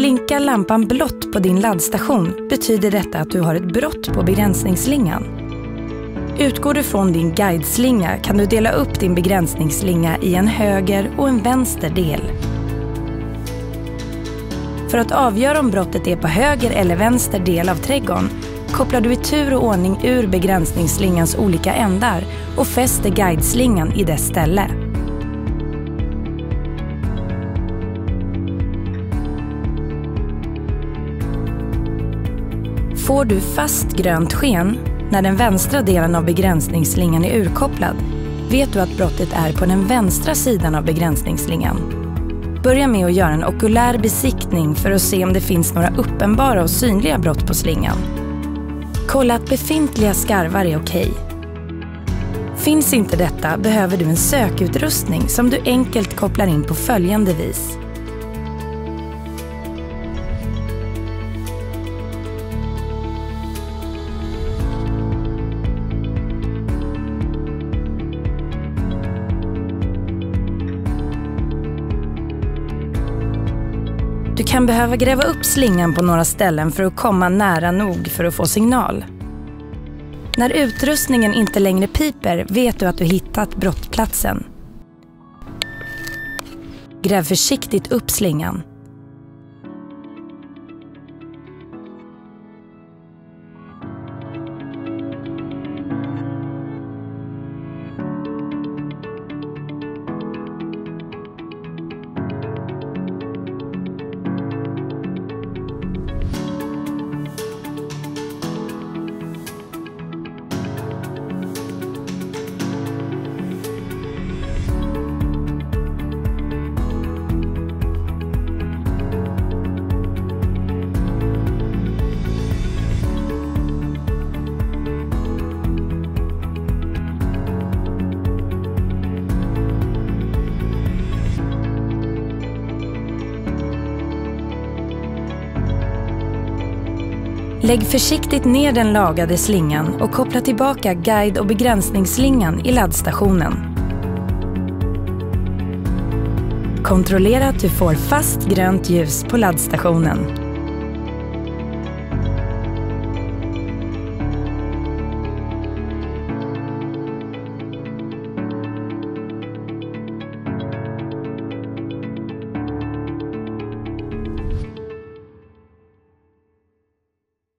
Blinkar lampan blått på din laddstation betyder detta att du har ett brott på begränsningsslingan. Utgår du från din guideslinga kan du dela upp din begränsningsslinga i en höger och en vänster del. För att avgöra om brottet är på höger eller vänster del av trädgården kopplar du i tur och ordning ur begränsningsslingans olika ändar och fäster guideslingan i dess ställe. Får du fast grönt sken när den vänstra delen av begränsningsslingan är urkopplad vet du att brottet är på den vänstra sidan av begränsningsslingan. Börja med att göra en okulär besiktning för att se om det finns några uppenbara och synliga brott på slingan. Kolla att befintliga skarvar är okej. Finns inte detta behöver du en sökutrustning som du enkelt kopplar in på följande vis. Du kan behöva gräva upp slingan på några ställen för att komma nära nog för att få signal. När utrustningen inte längre piper vet du att du hittat brottplatsen. Gräv försiktigt upp slingan. Lägg försiktigt ner den lagade slingan och koppla tillbaka guide och begränsningsslingan i laddstationen. Kontrollera att du får fast grönt ljus på laddstationen.